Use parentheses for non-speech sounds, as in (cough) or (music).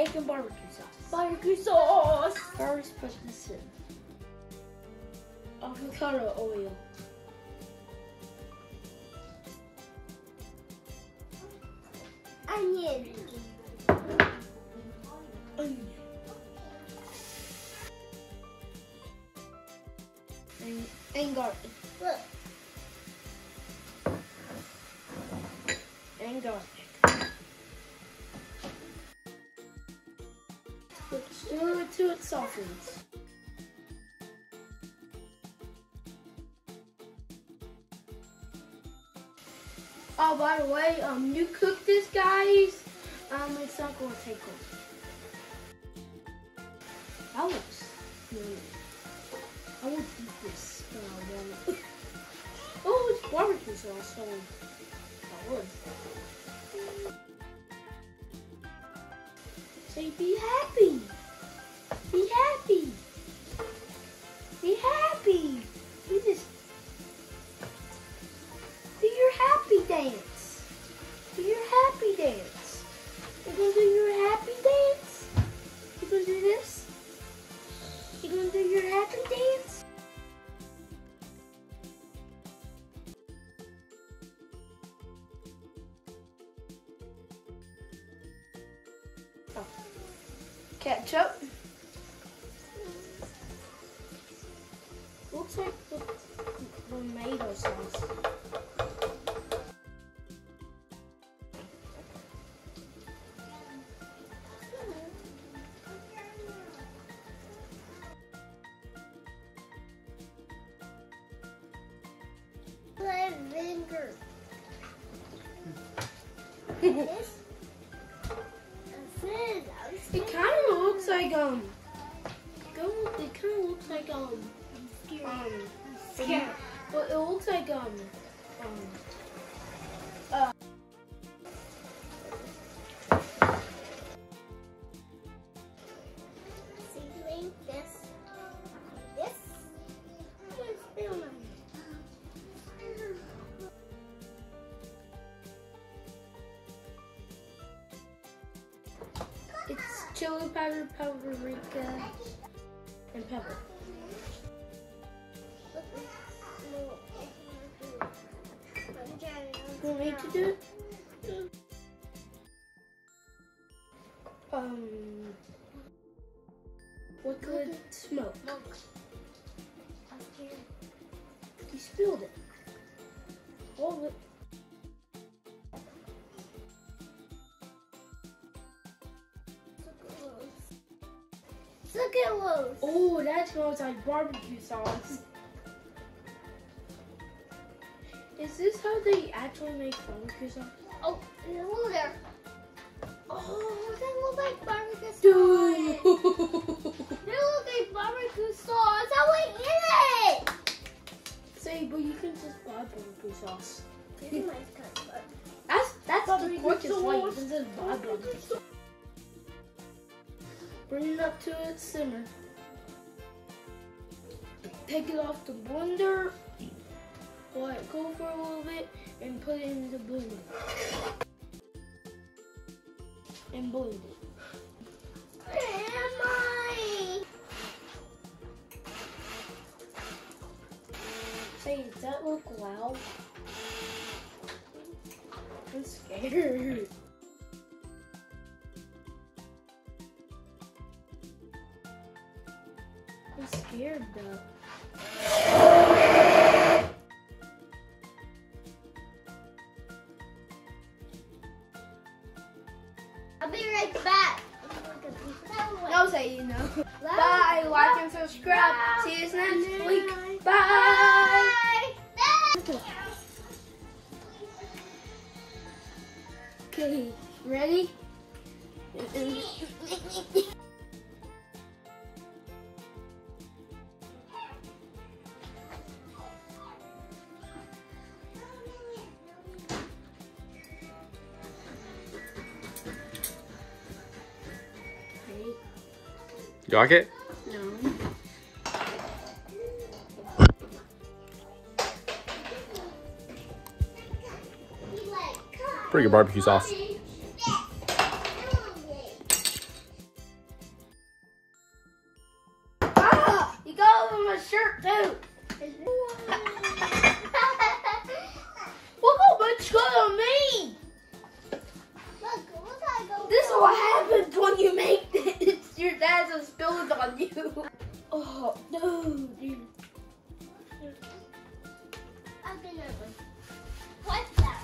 Making barbecue sauce. Barbecue sauce. First, put this in. Avocado oil. Onion. Onion. And, and garlic. Look. And garlic. Stir it softens. Oh, by the way, um, you cook this, guys. Um, it's not gonna take long. That looks good. I won't eat this, it. (laughs) oh, it's barbecue sauce, so Say, be happy. Be happy. Be happy. Oh. Ketchup. Looks like the tomato sauce. Put vinegar. (laughs) this. Like um. Go. It kind of looks like um. Um. scared. Well, it looks like um. Um. Chili powder, paprika, and pepper. You want me to do it? Um. Liquid smoke. You spilled it. Look at those. Oh, that smells like barbecue sauce. Is this how they actually make barbecue sauce? Oh, hello there. Oh, they look like barbecue sauce. Dude! They look like barbecue sauce. I want to eat it. Say, but you can just buy barbecue sauce. This is my cut, but- That's that's the quickest way. Can just buy barbecue sauce. Bring it up to its simmer. Take it off the blender. Let it go for a little bit and put it in the blender. And blend it. Say, does that look loud? I'm scared. I'm scared though. I'll be right back. No, say you know. Bye. Bye. Like and subscribe. See you next week. Bye. Okay, ready? (laughs) You like it? No. Pretty good barbecue sauce. Ah, you got on my shirt too. (laughs) Got on me. This is what happens when you make your dad was spilled on you. (laughs) Oh, no. I'm. What's that?